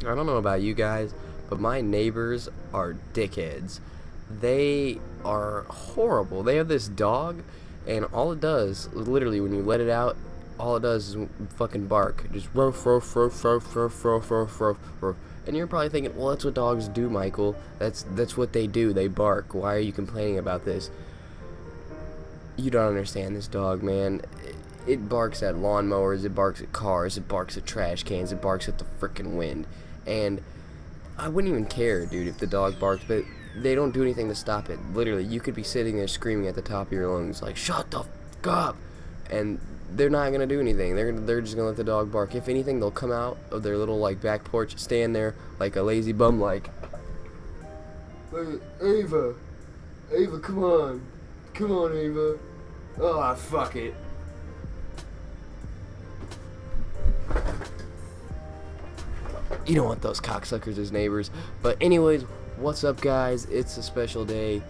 I don't know about you guys, but my neighbors are dickheads. They are horrible. They have this dog, and all it does, literally, when you let it out, all it does is fucking bark. Just ruff, ruff, ruff, ruff, ruff, ruff, ruff, ruff, ruff. And you're probably thinking, well, that's what dogs do, Michael. That's that's what they do. They bark. Why are you complaining about this? You don't understand this dog, man. It barks at lawnmowers. It barks at cars. It barks at trash cans. It barks at the freaking wind. And I wouldn't even care, dude, if the dog barked, but they don't do anything to stop it. Literally, you could be sitting there screaming at the top of your lungs, like, shut the fuck up! And they're not gonna do anything. They're they're just gonna let the dog bark. If anything, they'll come out of their little like back porch, stand there like a lazy bum, like, Ava, Ava, come on, come on, Ava. Oh, fuck it. You don't want those cocksuckers as neighbors. But anyways, what's up, guys? It's a special day.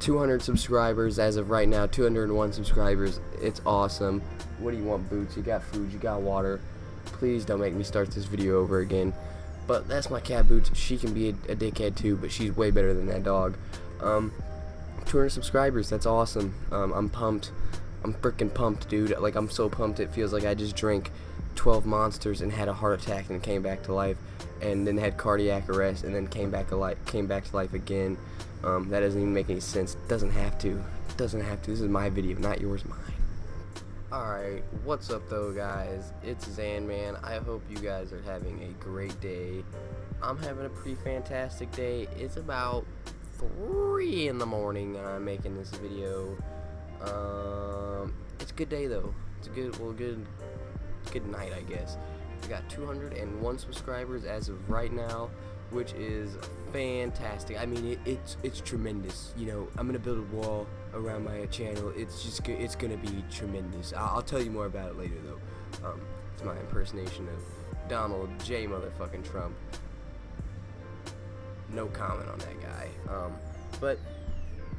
200 subscribers as of right now. 201 subscribers. It's awesome. What do you want, Boots? You got food. You got water. Please don't make me start this video over again. But that's my cat, Boots. She can be a, a dickhead too, but she's way better than that dog. Um, 200 subscribers. That's awesome. Um, I'm pumped. I'm freaking pumped, dude. Like I'm so pumped. It feels like I just drank 12 monsters and had a heart attack and came back to life, and then had cardiac arrest and then came back alive, came back to life again. Um, that doesn't even make any sense. Doesn't have to. Doesn't have to. This is my video, not yours, mine. Alright, what's up though guys? It's Zanman. I hope you guys are having a great day. I'm having a pretty fantastic day. It's about 3 in the morning and I'm making this video. Um, it's a good day though. It's a good, well, good, good night I guess. We got 201 subscribers as of right now, which is fantastic. I mean, it, it's it's tremendous. You know, I'm gonna build a wall around my channel. It's just it's gonna be tremendous. I'll, I'll tell you more about it later though. Um, it's my impersonation of Donald J. Motherfucking Trump. No comment on that guy. Um, but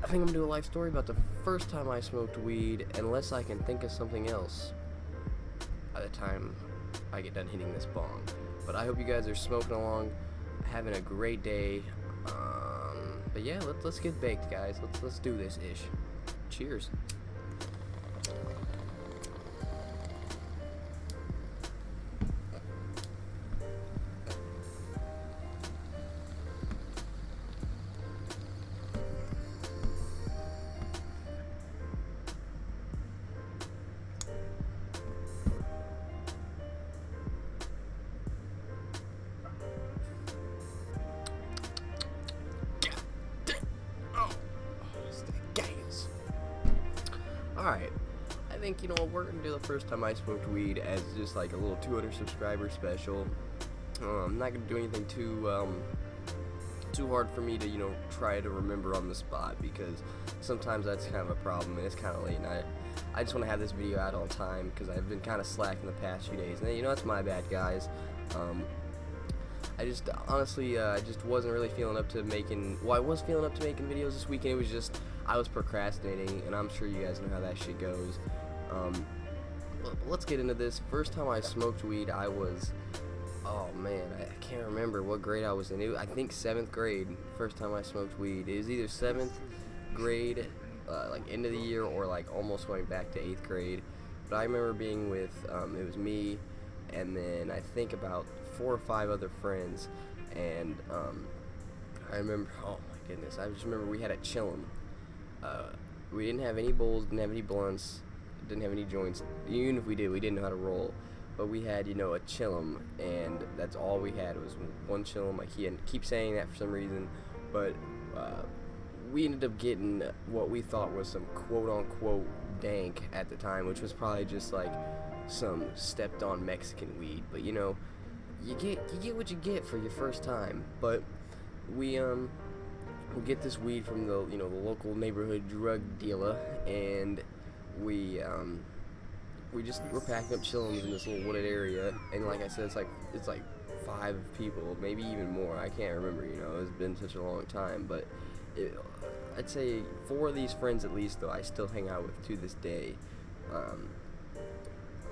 I think I'm gonna do a life story about the first time I smoked weed, unless I can think of something else by the time I get done hitting this bong. But I hope you guys are smoking along, having a great day. Um, but yeah, let's let's get baked, guys. Let's let's do this ish. Cheers. Alright. I think, you know, we're to do the first time I smoked weed as just like a little 200 subscriber special. Uh, I'm not going to do anything too, um, too hard for me to, you know, try to remember on the spot because sometimes that's kind of a problem and it's kind of late and I, I just want to have this video out on time because I've been kind of slack in the past few days. And, you know, that's my bad, guys. Um, I just honestly, uh, I just wasn't really feeling up to making. Well, I was feeling up to making videos this weekend. It was just I was procrastinating, and I'm sure you guys know how that shit goes. Um, let's get into this. First time I smoked weed, I was, oh man, I, can't remember what grade I was in. I think seventh grade. First time I smoked weed. Was either seventh grade, uh, like end of the year, or like almost going back to eighth grade. But I remember being with, um, it was me, and then I think about four or five other friends, and um, I remember, oh my goodness, I just remember we had a chillum. Uh, we didn't have any bowls, didn't have any blunts, didn't have any joints. Even if we did, we didn't know how to roll. But we had, you know, a chillum, and that's all we had was one chillum. Like he had, keep saying that for some reason, but uh, we ended up getting what we thought was some quote unquote dank at the time, which was probably just like some stepped on Mexican weed. But you know, you get you get what you get for your first time. But we um we get this weed from the you know the local neighborhood drug dealer, and we um we just we're packing up chillums in this little wooded area, and like I said, it's like it's like five people, maybe even more. I can't remember. You know, it's been such a long time, but it, I'd say four of these friends at least, though I still hang out with to this day. Um,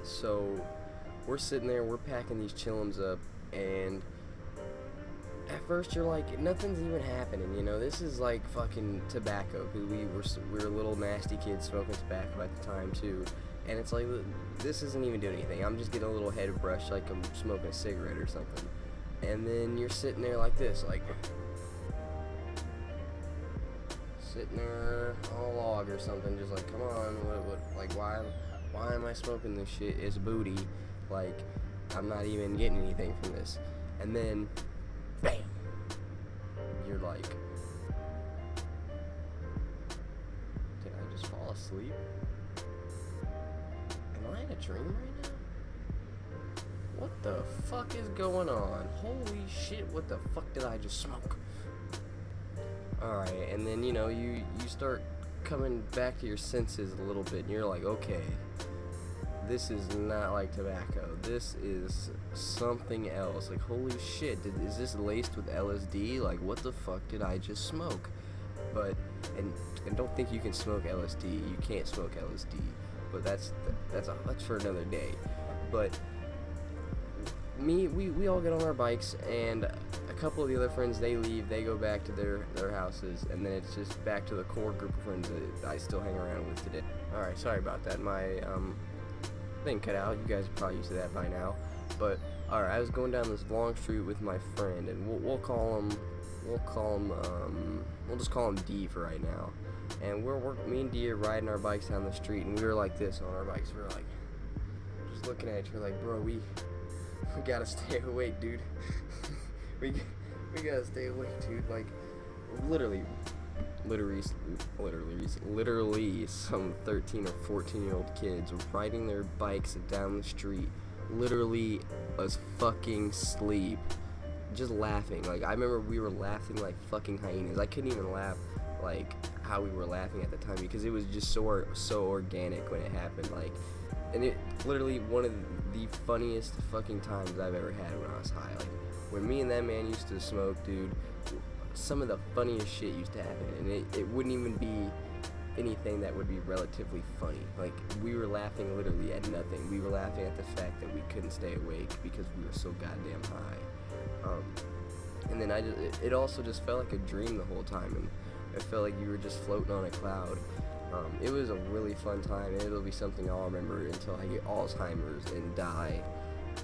so we're sitting there, we're packing these chillums up, and first you're like nothing's even happening. You know, this is like fucking tobacco because we were we were little nasty kids smoking tobacco at the time too, and it's like this isn't even doing anything. I'm just getting a little head brush like I'm smoking a cigarette or something, and then you're sitting there like this, like sitting there on a log or something, just like come on, what, what, like why, why am I smoking this shit? It's booty, like I'm not even getting anything from this, and then bam, you're like, did I just fall asleep? Am I in a dream right now? What the fuck is going on? Holy shit, what the fuck did I just smoke? Alright, and then you know, you, you start coming back to your senses a little bit, and you're like, okay, this is not like tobacco. This is something else. Like, holy shit, did, is this laced with LSD? Like, what the fuck did I just smoke? But, and, and don't think you can smoke LSD. You can't smoke LSD. But that's, that's, a, that's for another day. But, me, we, we all get on our bikes, and a couple of the other friends, they leave, they go back to their, their houses, and then it's just back to the core group of friends that I still hang around with today. Alright, sorry about that. My, um, thing cut out. You guys are probably used to that by now. But alright, I was going down this long street with my friend, and we'll, we'll call him, we'll call him, um, we'll just call him D for right now. And we're, we're me and D are riding our bikes down the street, and we were like this on our bikes. We were like, just looking at each other, like, bro, we, we gotta stay awake, dude. we, we gotta stay awake, dude. Like, literally, literally, literally, literally, some 13 or 14 year old kids riding their bikes down the street, literally as fucking sleep, just laughing. Like I remember we were laughing like fucking hyenas. I couldn't even laugh like how we were laughing at the time because it was just so so organic when it happened. Like, and it literally one of the funniest fucking times I've ever had when I was high. Like when me and that man used to smoke, dude some of the funniest shit used to happen, and it, it wouldn't even be anything that would be relatively funny. Like, we were laughing literally at nothing. We were laughing at the fact that we couldn't stay awake because we were so goddamn high. Um, and then I just, it, also just felt like a dream the whole time, and it felt like you were just floating on a cloud. Um, it was a really fun time, and it'll be something I'll remember until I get Alzheimer's and die,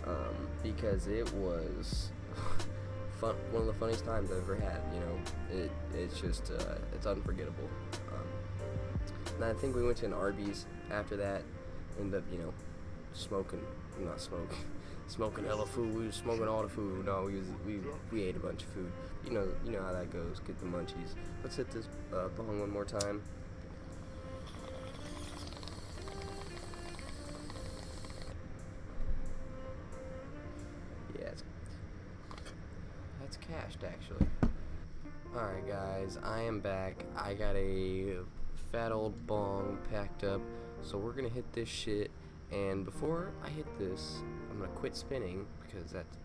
um, because it was fun, one of the funniest times I've ever had. You know, it it's just uh, it's unforgettable. Um, and I think we went to an Arby's after that. Ended up, you know, smoking, not smoking, smoking hella food. We was smoking all the food. No, we was we we ate a bunch of food. You know, you know how that goes. Get the munchies. Let's hit this uh, bong one more time. That's cashed actually. Alright guys, I am back. I got a fat old bong packed up. So we're gonna hit this shit and before I hit this, I'm gonna quit spinning because that's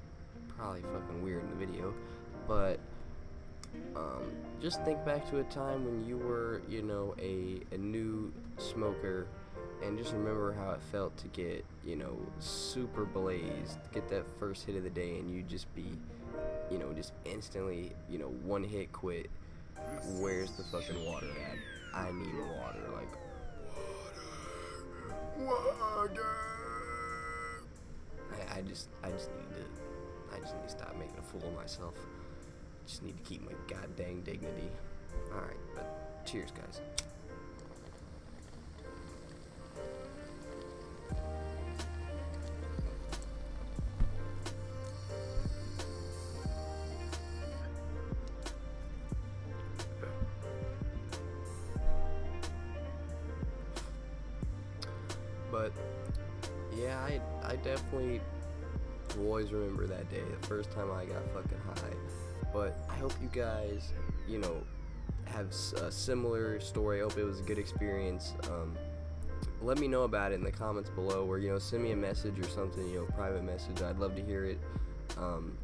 probably fucking weird in the video. But um, just think back to a time when you were, you know, a, a new smoker and just remember how it felt to get, you know, super blazed, get that first hit of the day and you just be you know, just instantly, you know, one hit quit. Where's the fucking water at? I need water, like water. I, I just, I just need to, I just need to stop making a fool of myself. Just need to keep my goddamn dignity. All right, but cheers, guys. But yeah, I I definitely will always remember that day, the first time I got fucking high. But I hope you guys, you know, have a similar story. I hope it was a good experience. Um, let me know about it in the comments below, or you know, send me a message or something, you know, private message. I'd love to hear it. Um,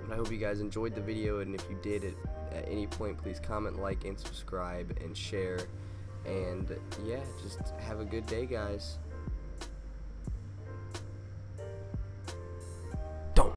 but I hope you guys enjoyed the video, and if you did it at any point, please comment, like, and subscribe, and share. And yeah, just have a good day, guys.